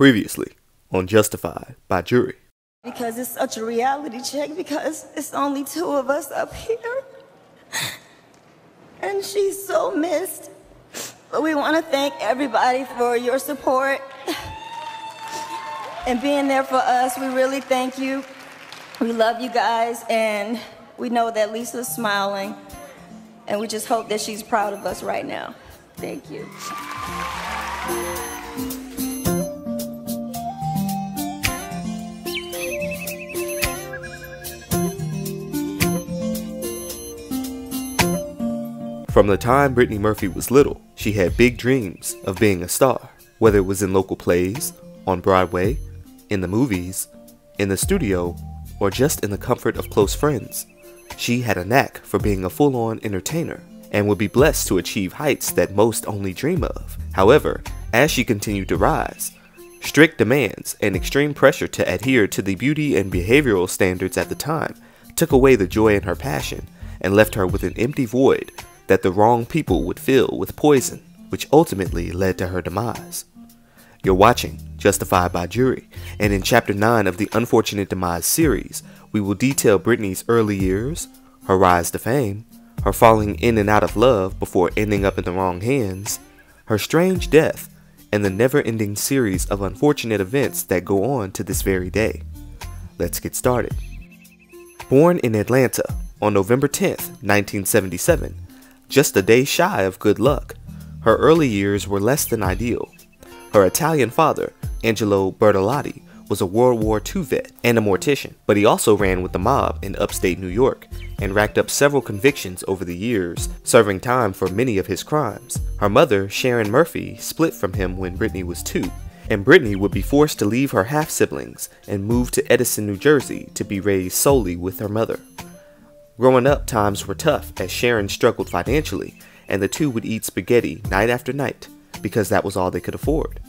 Previously on Justified by Jeury. Because it's such a reality check because it's only two of us up here. And she's so missed. But we want to thank everybody for your support and being there for us. We really thank you. We love you guys and we know that Lisa's smiling and we just hope that she's proud of us right now. Thank you. From the time Brittany Murphy was little, she had big dreams of being a star, whether it was in local plays, on Broadway, in the movies, in the studio, or just in the comfort of close friends. She had a knack for being a full on entertainer and would be blessed to achieve heights that most only dream of. However, as she continued to rise, strict demands and extreme pressure to adhere to the beauty and behavioral standards at the time took away the joy in her passion and left her with an empty void that the wrong people would fill with poison, which ultimately led to her demise. You're watching Justified by Jeury, and in Chapter 9 of the Unfortunate Demise series, we will detail Brittany's early years, her rise to fame, her falling in and out of love before ending up in the wrong hands, her strange death, and the never ending series of unfortunate events that go on to this very day. Let's get started. Born in Atlanta on November 10, 1977, just a day shy of good luck. Her early years were less than ideal. Her Italian father, Angelo Bertolotti, was a World War II vet and a mortician, but he also ran with the mob in upstate New York and racked up several convictions over the years, serving time for many of his crimes. Her mother, Sharon Murphy, split from him when Brittany was two, and Brittany would be forced to leave her half siblings and move to Edison, New Jersey to be raised solely with her mother. Growing up, times were tough as Sharon struggled financially, and the two would eat spaghetti night after night because that was all they could afford.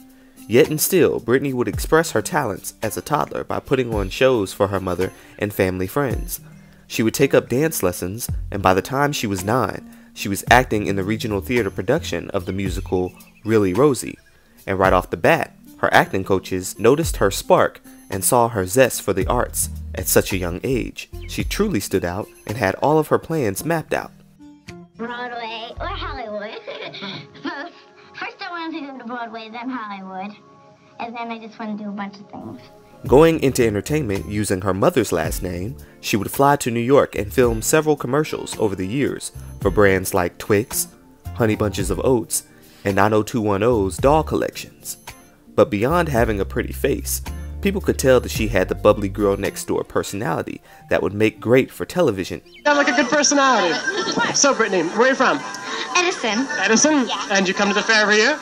Yet and still, Brittany would express her talents as a toddler by putting on shows for her mother and family friends. She would take up dance lessons, and by the time she was nine, she was acting in the regional theater production of the musical Really Rosie. And right off the bat, her acting coaches noticed her spark and saw her zest for the arts at such a young age. She truly stood out and had all of her plans mapped out. Broadway or Hollywood. First I wanted to go to Broadway, then Hollywood. And then I just want to do a bunch of things. Going into entertainment using her mother's last name, she would fly to New York and film several commercials over the years for brands like Twix, Honey Bunches of Oats, and 90210's doll collections. But beyond having a pretty face, People could tell that she had the bubbly girl next door personality that would make great for television. You have like a good personality. So, Brittany, where are you from? Edison. Edison? Yeah. And you come to the fair every year?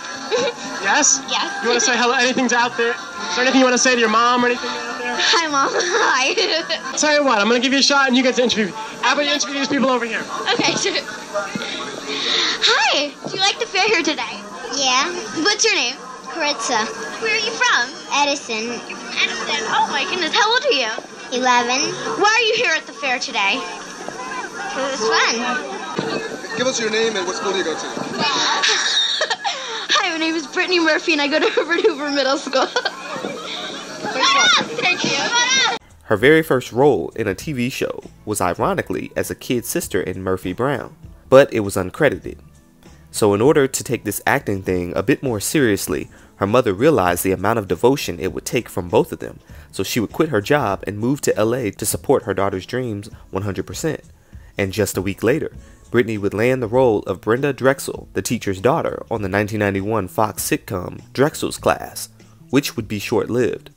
yes? Yes. You want to say hello? Anything's out there? Is there anything you want to say to your mom or anything out there? Hi, Mom. Hi. Tell you what, I'm going to give you a shot and you get to interview. How about you interview these people over here? okay, sure. Hi. Do you like the fair here today? Yeah, What's your name? Caritza, Where are you from? Edison, Edison. Oh my goodness. How old are you? 11. Why are you here at the fair today? It was fun. Give us your name and what school do you go to? Hi, my name is Brittany Murphy, and I go to Herbert Hoover Middle School. Ah! Thank you. Her very first role in a TV show was ironically as a kid sister in Murphy Brown, but it was uncredited. So, in order to take this acting thing a bit more seriously, her mother realized the amount of devotion it would take from both of them, so she would quit her job and move to LA to support her daughter's dreams 100%. And just a week later, Brittany would land the role of Brenda Drexell, the teacher's daughter, on the 1991 Fox sitcom Drexell's Class, which would be short lived.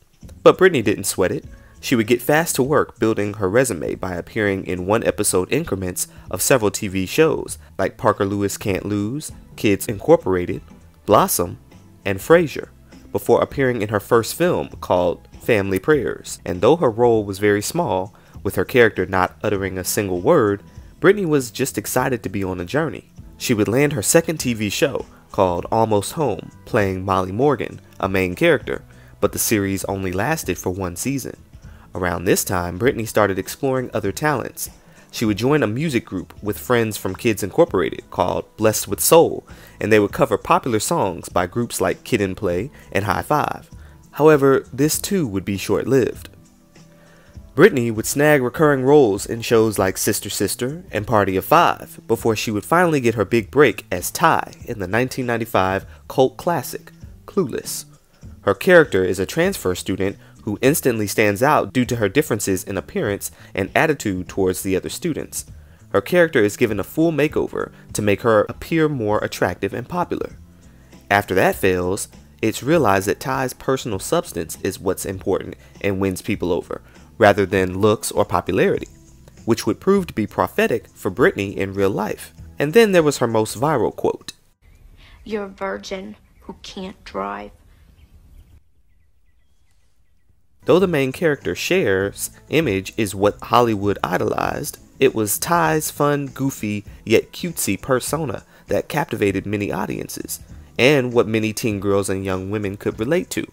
But Brittany didn't sweat it. She would get fast to work building her resume by appearing in one episode increments of several TV shows like Parker Lewis Can't Lose, Kids Incorporated, Blossom, and Frasier, before appearing in her first film called Family Prayers. And though her role was very small, with her character not uttering a single word, Brittany was just excited to be on a journey. She would land her second TV show called Almost Home, playing Molly Morgan, a main character, but the series only lasted for one season. Around this time, Brittany started exploring other talents. She would join a music group with friends from Kids Incorporated called Blessed with Soul, and they would cover popular songs by groups like Kid and Play and High Five. However, this too would be short lived. Brittany would snag recurring roles in shows like Sister Sister and Party of Five before she would finally get her big break as Tai in the 1995 cult classic, Clueless. Her character is a transfer student who instantly stands out due to her differences in appearance and attitude towards the other students. Her character is given a full makeover to make her appear more attractive and popular. After that fails, it's realized that Tai's personal substance is what's important and wins people over, rather than looks or popularity, which would prove to be prophetic for Brittany in real life. And then there was her most viral quote You're a virgin who can't drive. Though the main character Cher's image is what Hollywood idolized, it was Tai's fun, goofy, yet cutesy persona that captivated many audiences, and what many teen girls and young women could relate to.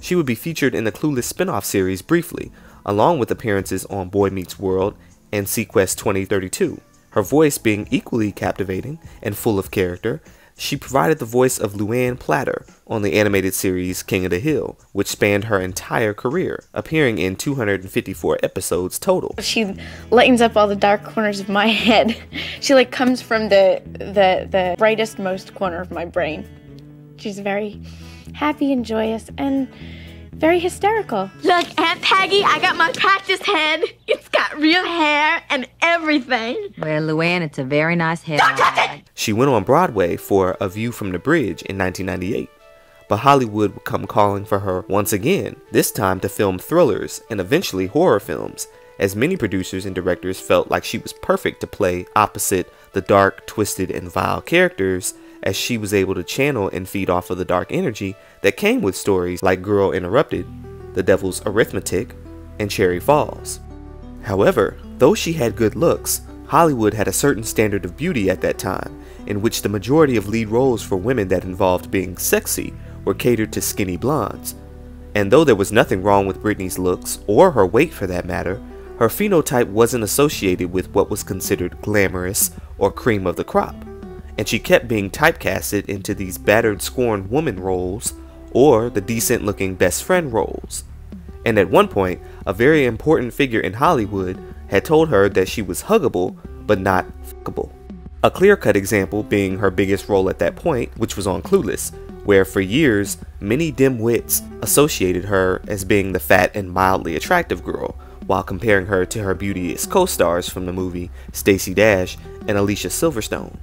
She would be featured in the Clueless spin-off series briefly, along with appearances on Boy Meets World and seaQuest 2032. Her voice being equally captivating and full of character, she provided the voice of Luanne Platter on the animated series King of the Hill, which spanned her entire career, appearing in 254 episodes total. She lightens up all the dark corners of my head. She like comes from the the the brightest most corner of my brain. She's very happy and joyous and very hysterical. Look, Aunt Peggy, I got my practice head. It's got real hair and everything. Well, Luanne, it's a very nice head. Don't touch it! She went on Broadway for A View from the Bridge in 1998, but Hollywood would come calling for her once again, this time to film thrillers and eventually horror films, as many producers and directors felt like she was perfect to play opposite the dark, twisted, and vile characters as she was able to channel and feed off of the dark energy that came with stories like Girl Interrupted, The Devil's Arithmetic, and Cherry Falls. However, though she had good looks, Hollywood had a certain standard of beauty at that time, in which the majority of lead roles for women that involved being sexy were catered to skinny blondes. And though there was nothing wrong with Brittany's looks, or her weight for that matter, her phenotype wasn't associated with what was considered glamorous or cream of the crop and she kept being typecasted into these battered, scorned woman roles or the decent looking best friend roles. And at one point, a very important figure in Hollywood had told her that she was huggable but not fuckable. A clear cut example being her biggest role at that point, which was on Clueless, where for years, many dim wits associated her as being the fat and mildly attractive girl, while comparing her to her beauteous co stars from the movie Stacey Dash and Alicia Silverstone.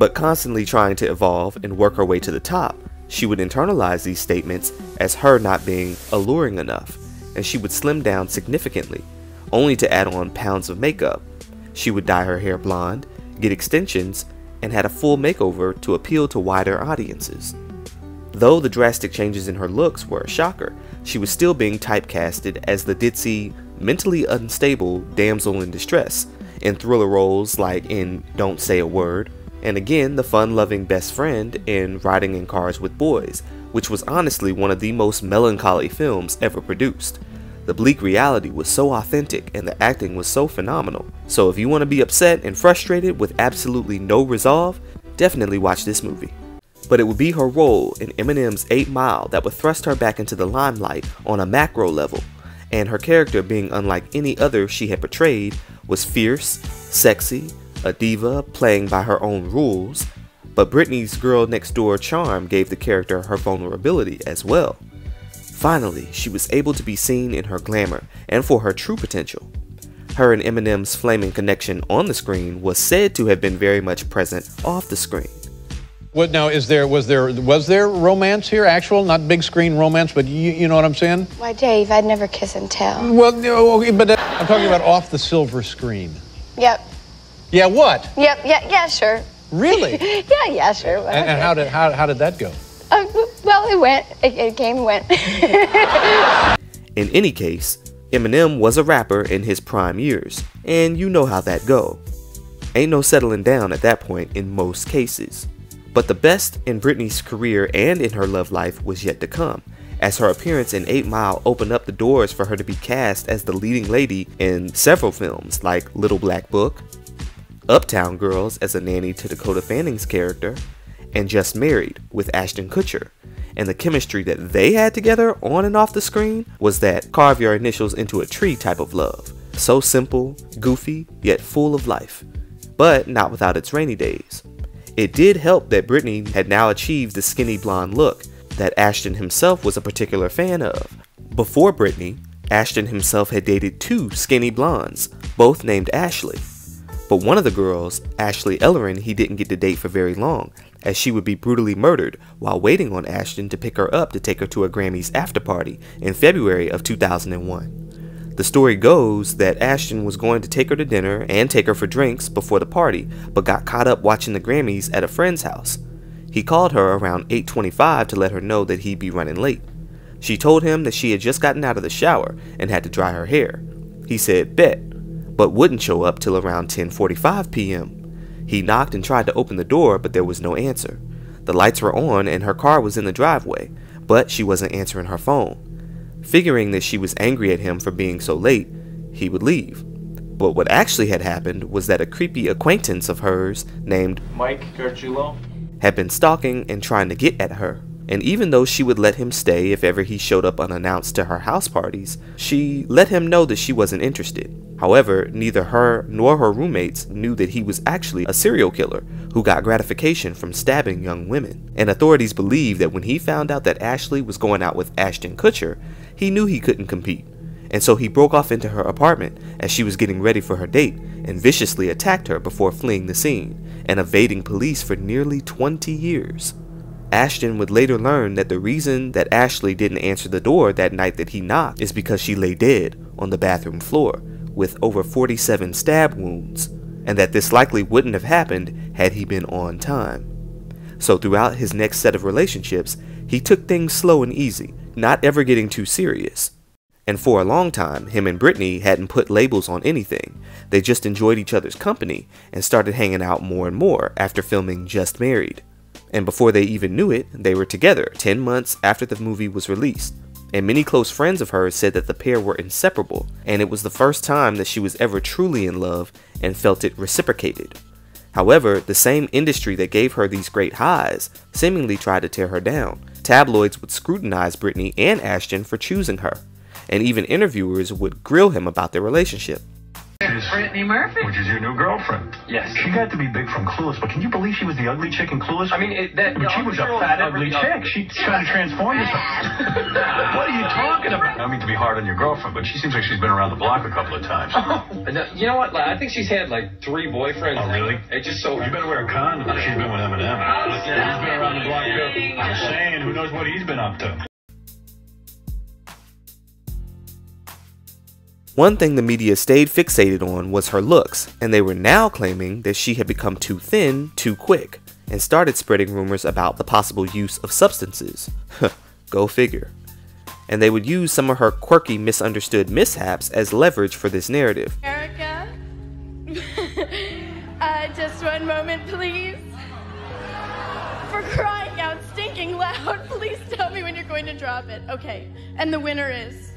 But constantly trying to evolve and work her way to the top, she would internalize these statements as her not being alluring enough, and she would slim down significantly, only to add on pounds of makeup. She would dye her hair blonde, get extensions, and had a full makeover to appeal to wider audiences. Though the drastic changes in her looks were a shocker, she was still being typecasted as the ditzy, mentally unstable damsel in distress in thriller roles like in Don't Say a Word, and again the fun loving best friend in Riding in Cars with Boys, which was honestly one of the most melancholy films ever produced. The bleak reality was so authentic and the acting was so phenomenal. So if you want to be upset and frustrated with absolutely no resolve, definitely watch this movie. But it would be her role in Eminem's 8 Mile that would thrust her back into the limelight on a macro level, and her character being unlike any other she had portrayed was fierce, sexy, a diva playing by her own rules, but Brittany's girl next door charm gave the character her vulnerability as well. Finally, she was able to be seen in her glamour and for her true potential. Her and Eminem's flaming connection on the screen was said to have been very much present off the screen. What now? Is there was there was there romance here? Actual, not big screen romance, but you, you know what I'm saying? Why, Dave, I'd never kiss and tell. Well, no, okay, but uh, I'm talking about off the silver screen. Yep. Yeah, what? Yep. Yeah. Yeah. Sure. Really? yeah. Yeah. Sure. And, and how did how, how did that go? Uh, well, it went. It, it came and went. In any case, Eminem was a rapper in his prime years, and you know how that go. Ain't no settling down at that point in most cases. But the best in Brittany's career and in her love life was yet to come, as her appearance in 8 Mile opened up the doors for her to be cast as the leading lady in several films like Little Black Book, Uptown Girls as a nanny to Dakota Fanning's character, and Just Married with Ashton Kutcher, and the chemistry that they had together on and off the screen was that carve your initials into a tree type of love. So simple, goofy, yet full of life. But not without its rainy days. It did help that Brittany had now achieved the skinny blonde look that Ashton himself was a particular fan of. Before Brittany, Ashton himself had dated two skinny blondes, both named Ashley. But one of the girls, Ashley Ellerin, he didn't get to date for very long, as she would be brutally murdered while waiting on Ashton to pick her up to take her to a Grammys after party in February of 2001. The story goes that Ashton was going to take her to dinner and take her for drinks before the party, but got caught up watching the Grammys at a friend's house. He called her around 8:25 to let her know that he'd be running late. She told him that she had just gotten out of the shower and had to dry her hair. He said, "Bet," but wouldn't show up till around 10:45 p.m. He knocked and tried to open the door, but there was no answer. The lights were on and her car was in the driveway, but she wasn't answering her phone. Figuring that she was angry at him for being so late, he would leave. But what actually had happened was that a creepy acquaintance of hers named Mike Gargiulo had been stalking and trying to get at her and even though she would let him stay if ever he showed up unannounced to her house parties, she let him know that she wasn't interested. However, neither her nor her roommates knew that he was actually a serial killer who got gratification from stabbing young women. And authorities believe that when he found out that Ashley was going out with Ashton Kutcher, he knew he couldn't compete. And so he broke off into her apartment as she was getting ready for her date and viciously attacked her before fleeing the scene and evading police for nearly 20 years. Ashton would later learn that the reason that Ashley didn't answer the door that night that he knocked is because she lay dead on the bathroom floor with over 47 stab wounds, and that this likely wouldn't have happened had he been on time. So throughout his next set of relationships, he took things slow and easy, not ever getting too serious. And for a long time, him and Brittany hadn't put labels on anything. They just enjoyed each other's company and started hanging out more and more after filming Just Married and before they even knew it, they were together 10 months after the movie was released. And many close friends of hers said that the pair were inseparable, and it was the first time that she was ever truly in love and felt it reciprocated. However, the same industry that gave her these great highs seemingly tried to tear her down. Tabloids would scrutinize Brittany and Ashton for choosing her, and even interviewers would grill him about their relationship. Brittany Murphy. Which is your new girlfriend. Yes. She got to be big from Clueless, but can you believe she was the ugly chick in Clueless? I mean, it, that. But she was a fat, ugly chick. She tried to transform herself. what are you talking about? I don't mean to be hard on your girlfriend, but she seems like she's been around the block a couple of times. No, uh, you know what? I think she's had like three boyfriends. Oh, really? It just so. You better wear a condom. She's been with Eminem. He's been around the block. I'm saying, who knows what he's been up to? One thing the media stayed fixated on was her looks, and they were now claiming that she had become too thin too quick, and started spreading rumors about the possible use of substances. Go figure. And they would use some of her quirky, misunderstood mishaps as leverage for this narrative. Erica, uh, just one moment, please. For crying out stinking loud, please tell me when you're going to drop it. Okay, and the winner is.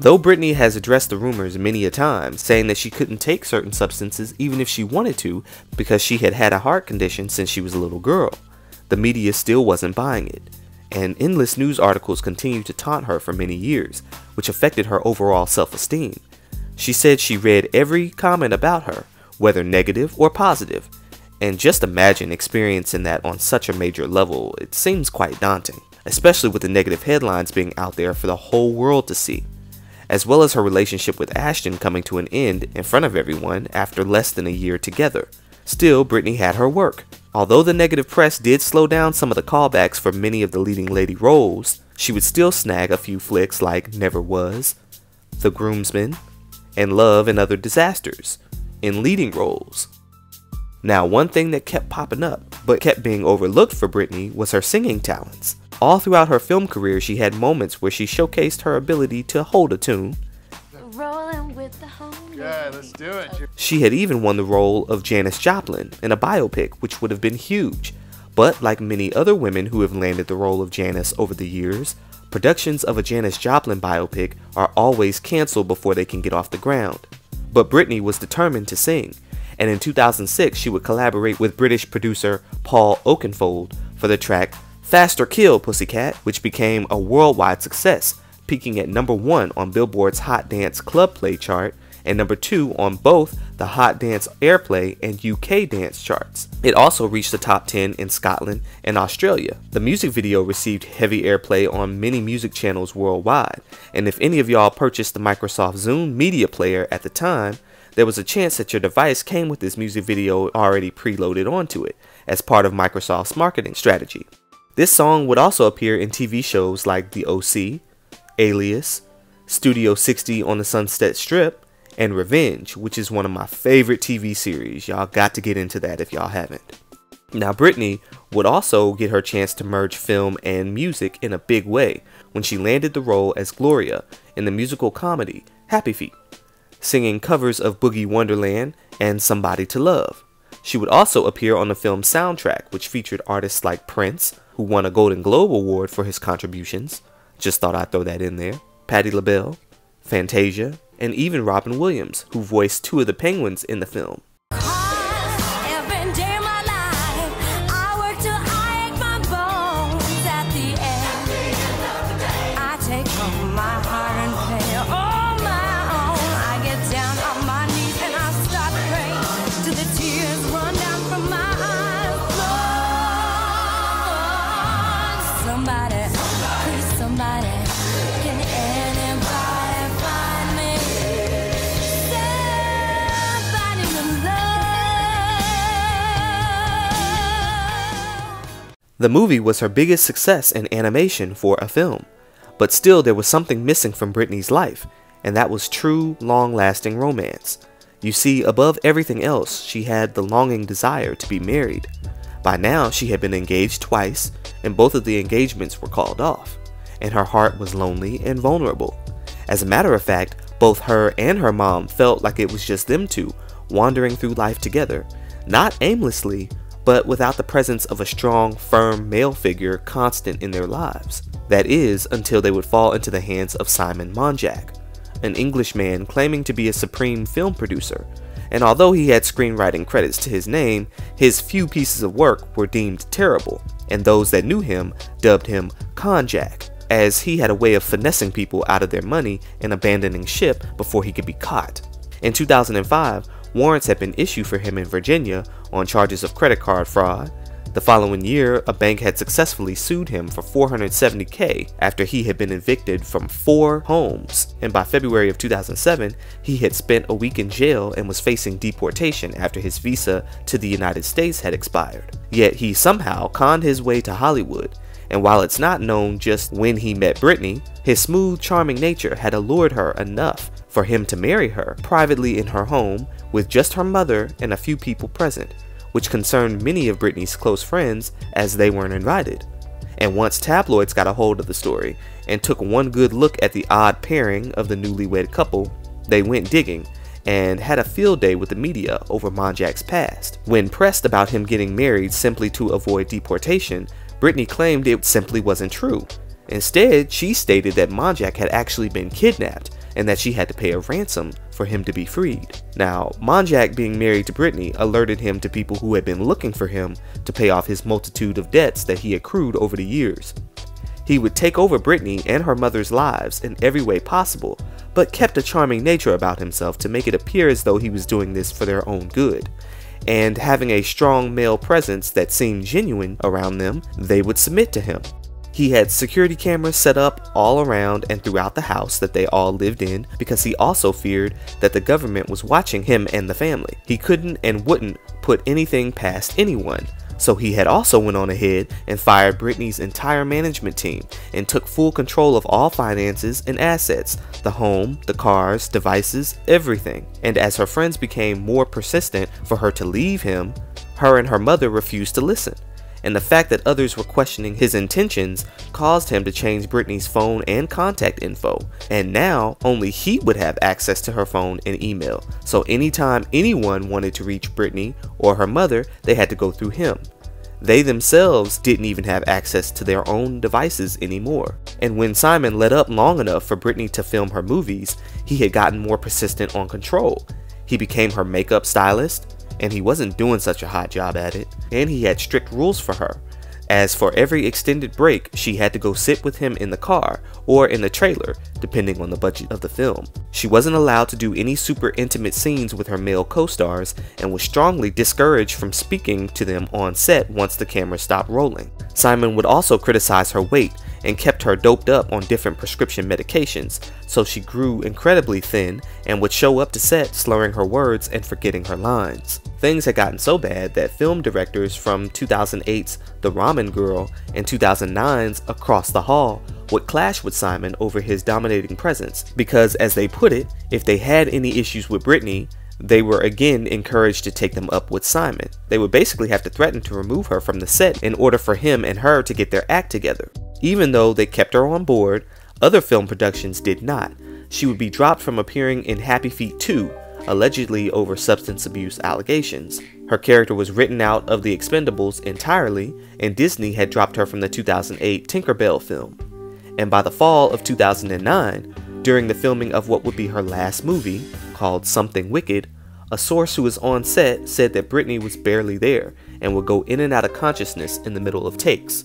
Though Brittany has addressed the rumors many a time, saying that she couldn't take certain substances even if she wanted to because she had had a heart condition since she was a little girl, the media still wasn't buying it, and endless news articles continued to taunt her for many years, which affected her overall self-esteem. She said she read every comment about her, whether negative or positive, and just imagine experiencing that on such a major level, it seems quite daunting, especially with the negative headlines being out there for the whole world to see as well as her relationship with Ashton coming to an end in front of everyone after less than a year together. Still, Brittany had her work. Although the negative press did slow down some of the callbacks for many of the leading lady roles, she would still snag a few flicks like Never Was, The Groomsmen, and Love and Other Disasters in leading roles. Now, one thing that kept popping up, but kept being overlooked for Brittany, was her singing talents. All throughout her film career, she had moments where she showcased her ability to hold a tune. Yeah, let's do it. She had even won the role of Janis Joplin in a biopic, which would have been huge. But like many other women who have landed the role of Janis over the years, productions of a Janis Joplin biopic are always cancelled before they can get off the ground. But Brittany was determined to sing, and in 2006 she would collaborate with British producer Paul Oakenfold for the track Faster Kill Pussycat, which became a worldwide success, peaking at number 1 on Billboard's Hot Dance Club Play chart and number 2 on both the Hot Dance Airplay and UK Dance charts. It also reached the top 10 in Scotland and Australia. The music video received heavy airplay on many music channels worldwide, and if any of y'all purchased the Microsoft Zune media player at the time, there was a chance that your device came with this music video already preloaded onto it as part of Microsoft's marketing strategy. This song would also appear in TV shows like The OC, Alias, Studio 60 on the Sunset Strip, and Revenge, which is one of my favorite TV series. Y'all got to get into that if y'all haven't. Now, Brittany would also get her chance to merge film and music in a big way when she landed the role as Gloria in the musical comedy Happy Feet, singing covers of Boogie Wonderland and Somebody to Love. She would also appear on the film's soundtrack, which featured artists like Prince, who won a Golden Globe Award for his contributions. Just thought I'd throw that in there. Patti LaBelle, Fantasia, and even Robin Williams, who voiced two of the penguins in the film. The movie was her biggest success in animation for a film, but still there was something missing from Brittany's life, and that was true, long-lasting romance. You see, above everything else, she had the longing desire to be married. By now, she had been engaged twice, and both of the engagements were called off, and her heart was lonely and vulnerable. As a matter of fact, both her and her mom felt like it was just them two, wandering through life together, not aimlessly, but without the presence of a strong, firm male figure constant in their lives. That is, until they would fall into the hands of Simon Monjack, an Englishman claiming to be a supreme film producer, and although he had screenwriting credits to his name, his few pieces of work were deemed terrible, and those that knew him dubbed him Conjack, as he had a way of finessing people out of their money and abandoning ship before he could be caught. In 2005, warrants had been issued for him in Virginia on charges of credit card fraud. The following year, a bank had successfully sued him for 470k after he had been evicted from four homes, and by February of 2007, he had spent a week in jail and was facing deportation after his visa to the United States had expired. Yet he somehow conned his way to Hollywood, and while it's not known just when he met Brittany, his smooth, charming nature had allured her enough for him to marry her privately in her home with just her mother and a few people present, which concerned many of Brittany's close friends as they weren't invited. And once tabloids got a hold of the story and took one good look at the odd pairing of the newlywed couple, they went digging and had a field day with the media over Monjack's past. When pressed about him getting married simply to avoid deportation, Britney claimed it simply wasn't true. Instead, she stated that Monjack had actually been kidnapped and that she had to pay a ransom for him to be freed. Now, Monjack being married to Brittany alerted him to people who had been looking for him to pay off his multitude of debts that he accrued over the years. He would take over Brittany and her mother's lives in every way possible, but kept a charming nature about himself to make it appear as though he was doing this for their own good. And having a strong male presence that seemed genuine around them, they would submit to him. He had security cameras set up all around and throughout the house that they all lived in because he also feared that the government was watching him and the family. He couldn't and wouldn't put anything past anyone. So he had also went on ahead and fired Brittany's entire management team and took full control of all finances and assets, the home, the cars, devices, everything. And as her friends became more persistent for her to leave him, her and her mother refused to listen and the fact that others were questioning his intentions caused him to change Brittany's phone and contact info, and now only he would have access to her phone and email, so anytime anyone wanted to reach Brittany or her mother, they had to go through him. They themselves didn't even have access to their own devices anymore. And when Simon let up long enough for Britney to film her movies, he had gotten more persistent on control. He became her makeup stylist, and he wasn't doing such a hot job at it, and he had strict rules for her, as for every extended break, she had to go sit with him in the car or in the trailer, depending on the budget of the film. She wasn't allowed to do any super intimate scenes with her male co-stars and was strongly discouraged from speaking to them on set once the camera stopped rolling. Simon would also criticize her weight and kept her doped up on different prescription medications, so she grew incredibly thin and would show up to set slurring her words and forgetting her lines. Things had gotten so bad that film directors from 2008's The Ramen Girl and 2009's Across the Hall would clash with Simon over his dominating presence because, as they put it, if they had any issues with Brittany, they were again encouraged to take them up with Simon. They would basically have to threaten to remove her from the set in order for him and her to get their act together. Even though they kept her on board, other film productions did not. She would be dropped from appearing in Happy Feet 2, allegedly over substance abuse allegations. Her character was written out of The Expendables entirely, and Disney had dropped her from the 2008 Tinkerbell film. And by the fall of 2009, during the filming of what would be her last movie, called Something Wicked, a source who was on set said that Brittany was barely there and would go in and out of consciousness in the middle of takes.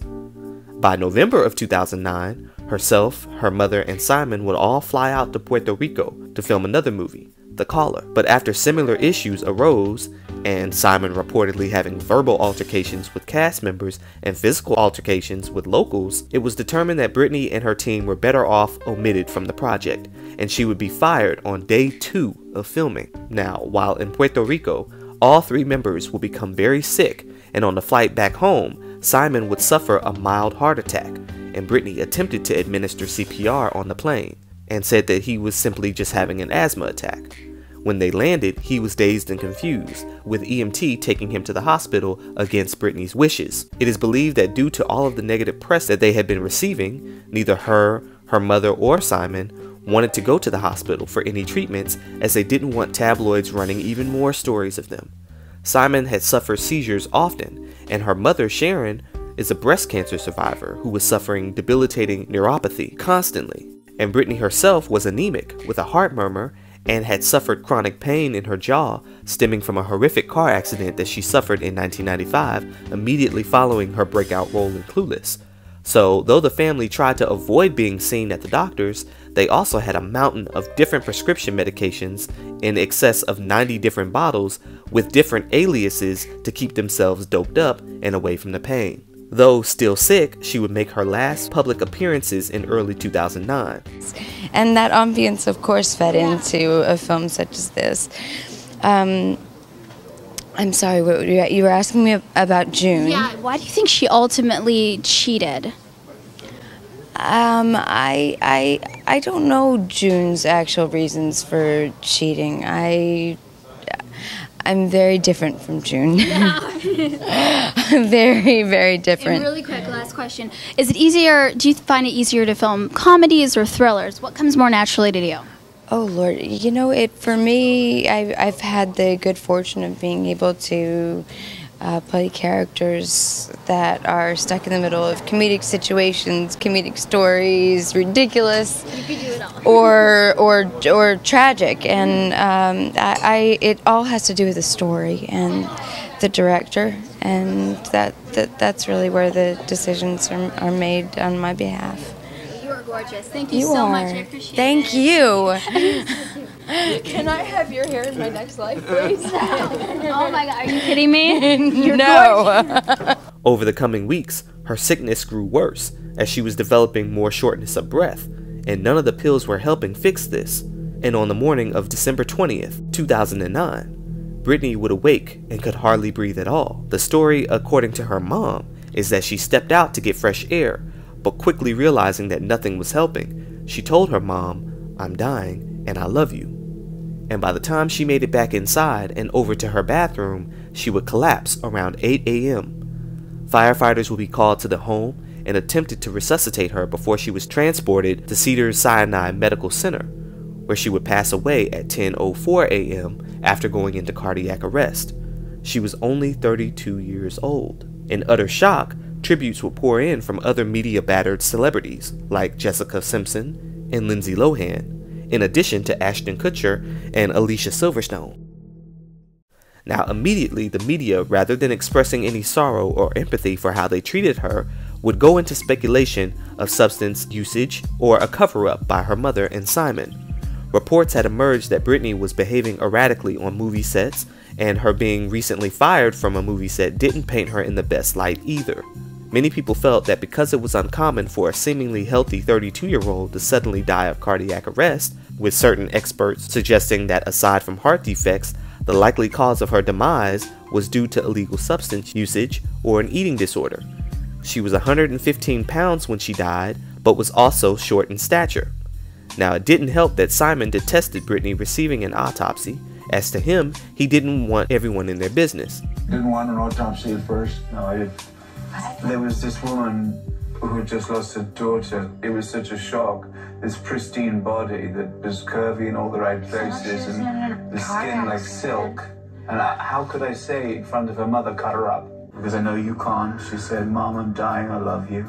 By November of 2009, herself, her mother, and Simon would all fly out to Puerto Rico to film another movie, The Caller. But after similar issues arose, and Simon reportedly having verbal altercations with cast members and physical altercations with locals, it was determined that Brittany and her team were better off omitted from the project, and she would be fired on day two of filming. Now, while in Puerto Rico, all three members will become very sick, and on the flight back home, Simon would suffer a mild heart attack, and Brittany attempted to administer CPR on the plane and said that he was simply just having an asthma attack. When they landed, he was dazed and confused, with EMT taking him to the hospital against Brittany's wishes. It is believed that due to all of the negative press that they had been receiving, neither her, her mother, or Simon wanted to go to the hospital for any treatments as they didn't want tabloids running even more stories of them. Simon had suffered seizures often, and her mother, Sharon, is a breast cancer survivor who was suffering debilitating neuropathy constantly. And Britney herself was anemic with a heart murmur and had suffered chronic pain in her jaw stemming from a horrific car accident that she suffered in 1995 immediately following her breakout role in Clueless. So, though the family tried to avoid being seen at the doctor's, they also had a mountain of different prescription medications in excess of 90 different bottles with different aliases to keep themselves doped up and away from the pain. Though still sick, she would make her last public appearances in early 2009. And that ambience, of course, fed into a film such as this. Um, I'm sorry, you were asking me about June. Yeah, why do you think she ultimately cheated? Um, I, I, I don't know June's actual reasons for cheating. I, I'm very different from June. very, very different. And really quick, last question: Is it easier? Do you find it easier to film comedies or thrillers? What comes more naturally to you? Oh Lord, you know it for me. I've I've had the good fortune of being able to uh, play characters that are stuck in the middle of comedic situations, comedic stories, ridiculous, or or or tragic, and um, I, I it all has to do with the story and the director, and that, that that's really where the decisions are, are made on my behalf. You are gorgeous. Thank you, You so are. much. I appreciate Thank it. you. Can I have your hair in my next life, please? oh my god, are you kidding me? You're no. Over the coming weeks, her sickness grew worse as she was developing more shortness of breath, and none of the pills were helping fix this. And on the morning of December 20th, 2009, Brittany would awake and could hardly breathe at all. The story, according to her mom, is that she stepped out to get fresh air, but quickly realizing that nothing was helping, she told her mom, I'm dying and I love you. And by the time she made it back inside and over to her bathroom, she would collapse around 8 a.m. Firefighters would be called to the home and attempted to resuscitate her before she was transported to Cedars Sinai Medical Center, where she would pass away at 10:04 a.m. after going into cardiac arrest. She was only 32 years old. In utter shock, tributes would pour in from other media battered celebrities like Jessica Simpson and Lindsay Lohan, in addition to Ashton Kutcher and Alicia Silverstone. Now, immediately, the media, rather than expressing any sorrow or empathy for how they treated her, would go into speculation of substance usage or a cover up by her mother and Simon. Reports had emerged that Brittany was behaving erratically on movie sets, and her being recently fired from a movie set didn't paint her in the best light either. Many people felt that because it was uncommon for a seemingly healthy 32 year old to suddenly die of cardiac arrest, with certain experts suggesting that aside from heart defects, the likely cause of her demise was due to illegal substance usage or an eating disorder. She was 115 pounds when she died, but was also short in stature. Now, it didn't help that Simon detested Brittany receiving an autopsy. As to him, he didn't want everyone in their business. Didn't want an autopsy at first. No, I did. There was this woman who had just lost her daughter. It was such a shock. This pristine body that was curvy in all the right places and the skin like silk. And I, how could I say in front of her mother, cut her up? Because I know you can't. She said, Mom, I'm dying. I love you.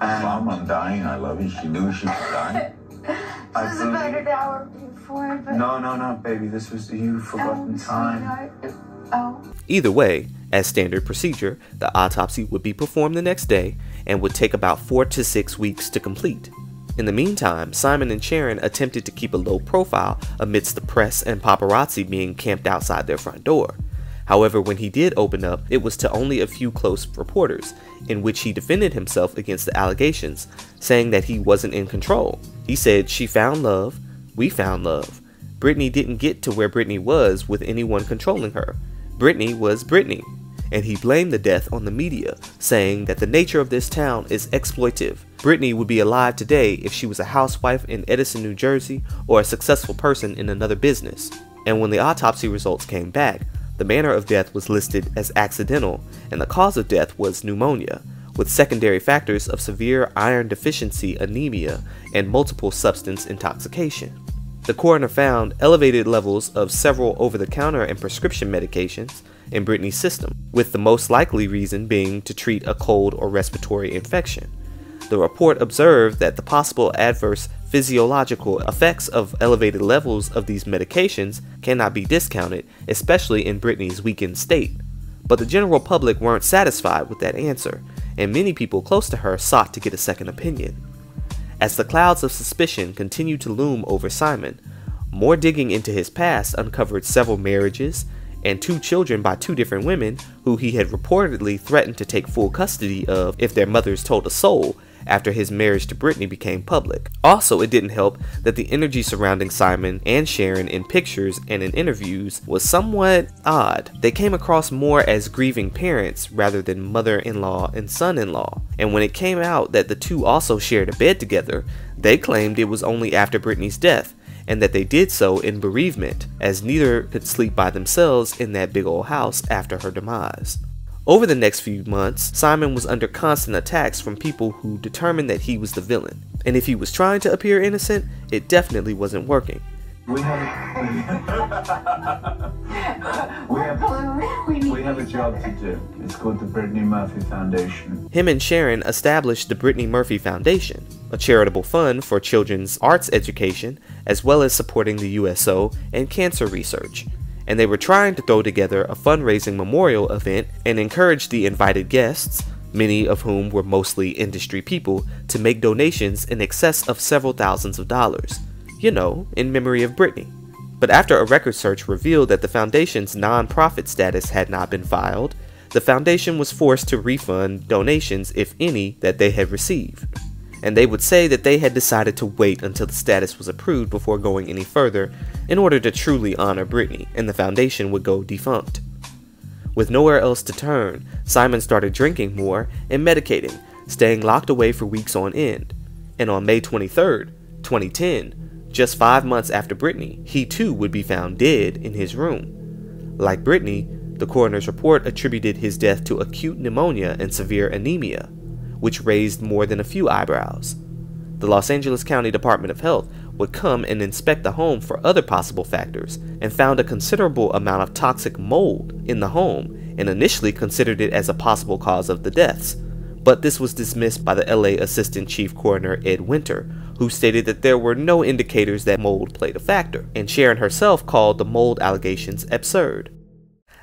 And Mom, I'm dying. I love you. She knew she was dying. I This is believe- about an hour before, but. No, no, no, baby. This was the you forgotten oh, time. sweetheart. Oh. Either way, as standard procedure, the autopsy would be performed the next day and would take about 4 to 6 weeks to complete. In the meantime, Simon and Sharon attempted to keep a low profile amidst the press and paparazzi being camped outside their front door. However, when he did open up, it was to only a few close reporters, in which he defended himself against the allegations, saying that he wasn't in control. He said, She found love, we found love. Brittany didn't get to where Brittany was with anyone controlling her. Brittany was Brittany, and he blamed the death on the media, saying that the nature of this town is exploitive. Brittany would be alive today if she was a housewife in Edison, New Jersey, or a successful person in another business. And when the autopsy results came back, the manner of death was listed as accidental, and the cause of death was pneumonia, with secondary factors of severe iron deficiency anemia and multiple substance intoxication. The coroner found elevated levels of several over the counter and prescription medications in Brittany's system, with the most likely reason being to treat a cold or respiratory infection. The report observed that the possible adverse physiological effects of elevated levels of these medications cannot be discounted, especially in Brittany's weakened state. But the general public weren't satisfied with that answer, and many people close to her sought to get a second opinion. As the clouds of suspicion continued to loom over Simon, more digging into his past uncovered several marriages and two children by two different women who he had reportedly threatened to take full custody of if their mothers told a soul after his marriage to Brittany became public. Also, it didn't help that the energy surrounding Simon and Sharon in pictures and in interviews was somewhat odd. They came across more as grieving parents rather than mother in law and son in law. And when it came out that the two also shared a bed together, they claimed it was only after Brittany's death and that they did so in bereavement, as neither could sleep by themselves in that big old house after her demise. Over the next few months, Simon was under constant attacks from people who determined that he was the villain, and if he was trying to appear innocent, it definitely wasn't working. We have, we have, we have a job to do. It's called the Brittany Murphy Foundation. Him and Sharon established the Brittany Murphy Foundation, a charitable fund for children's arts education, as well as supporting the USO and cancer research. And they were trying to throw together a fundraising memorial event and encourage the invited guests, many of whom were mostly industry people, to make donations in excess of several thousands of dollars. You know, in memory of Brittany. But after a record search revealed that the foundation's non-profit status had not been filed, the foundation was forced to refund donations, if any, that they had received. And they would say that they had decided to wait until the status was approved before going any further in order to truly honor Brittany, and the foundation would go defunct. With nowhere else to turn, Simon started drinking more and medicating, staying locked away for weeks on end. And on May 23rd, 2010, just five months after Brittany, he too would be found dead in his room. Like Brittany, the coroner's report attributed his death to acute pneumonia and severe anemia, which raised more than a few eyebrows. The Los Angeles County Department of Health would come and inspect the home for other possible factors and found a considerable amount of toxic mold in the home and initially considered it as a possible cause of the deaths. But this was dismissed by the LA Assistant Chief Coroner Ed Winter, who stated that there were no indicators that mold played a factor, and Sharon herself called the mold allegations absurd.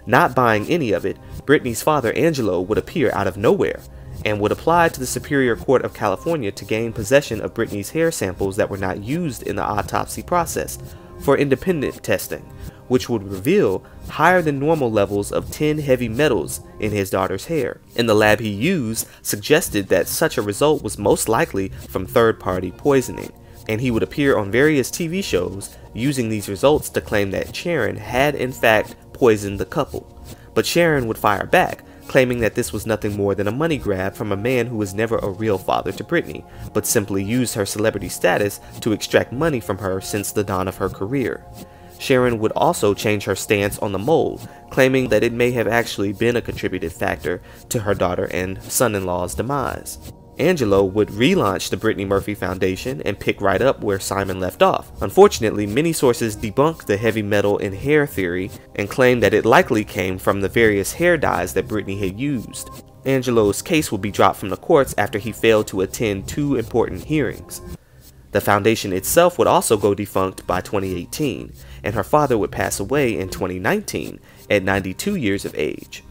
Not buying any of it, Brittany's father Angelo would appear out of nowhere and would apply to the Superior Court of California to gain possession of Brittany's hair samples that were not used in the autopsy process for independent testing, which would reveal higher than normal levels of 10 heavy metals in his daughter's hair. And the lab he used suggested that such a result was most likely from third party poisoning, and he would appear on various TV shows using these results to claim that Sharon had in fact poisoned the couple. But Sharon would fire back, claiming that this was nothing more than a money grab from a man who was never a real father to Brittany, but simply used her celebrity status to extract money from her since the dawn of her career. Sharon would also change her stance on the mold, claiming that it may have actually been a contributing factor to her daughter and son-in-law's demise. Angelo would relaunch the Brittany Murphy Foundation and pick right up where Simon left off. Unfortunately, many sources debunk the heavy metal in hair theory and claim that it likely came from the various hair dyes that Brittany had used. Angelo's case would be dropped from the courts after he failed to attend two important hearings. The foundation itself would also go defunct by 2018, and her father would pass away in 2019 at 92 years of age.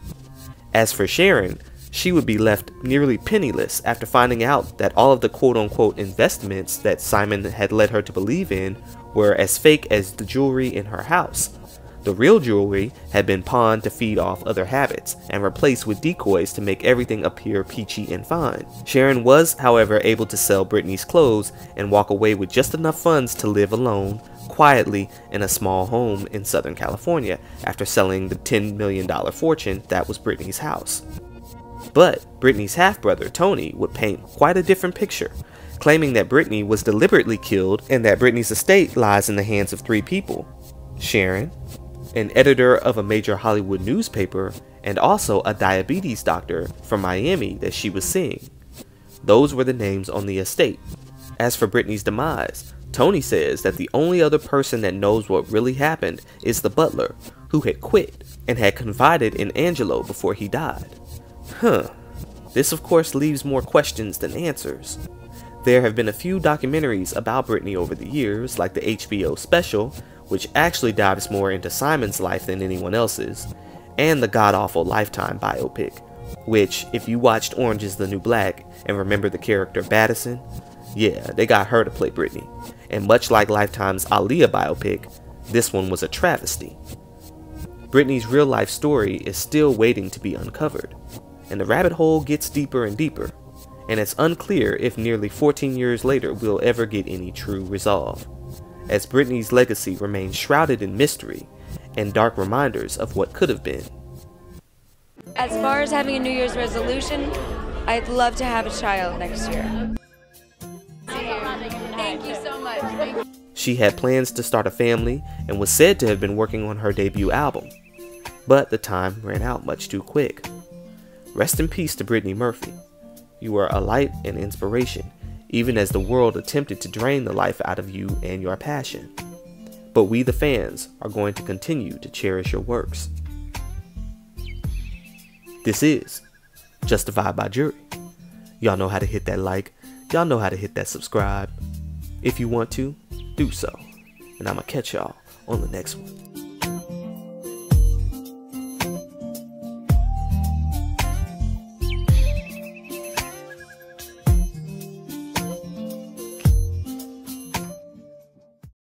As for Sharon, she would be left nearly penniless after finding out that all of the quote unquote investments that Simon had led her to believe in were as fake as the jewelry in her house. The real jewelry had been pawned to feed off other habits and replaced with decoys to make everything appear peachy and fine. Sharon was, however, able to sell Brittany's clothes and walk away with just enough funds to live alone, quietly, in a small home in Southern California after selling the $10 million fortune that was Brittany's house. But Brittany's half-brother, Tony, would paint quite a different picture, claiming that Brittany was deliberately killed and that Brittany's estate lies in the hands of three people. Sharon, an editor of a major Hollywood newspaper, and also a diabetes doctor from Miami that she was seeing. Those were the names on the estate. As for Brittany's demise, Tony says that the only other person that knows what really happened is the butler, who had quit and had confided in Angelo before he died. Huh. This of course leaves more questions than answers. There have been a few documentaries about Brittany over the years, like the HBO special, which actually dives more into Simon's life than anyone else's, and the god-awful Lifetime biopic, which, if you watched Orange is the New Black and remember the character Madison, yeah, they got her to play Brittany. And much like Lifetime's Aaliyah biopic, this one was a travesty. Brittany's real life story is still waiting to be uncovered, and the rabbit hole gets deeper and deeper, and it's unclear if nearly 14 years later we'll ever get any true resolve as Brittany's legacy remains shrouded in mystery and dark reminders of what could have been. As far as having a New Year's resolution, I'd love to have a child next year. She had plans to start a family and was said to have been working on her debut album, but the time ran out much too quick. Rest in peace to Brittany Murphy. You were a light and inspiration, even as the world attempted to drain the life out of you and your passion. But we, the fans, are going to continue to cherish your works. This is Justified by Jeury. Y'all know how to hit that like, y'all know how to hit that subscribe. If you want to, do so. And I'm going to catch y'all on the next one.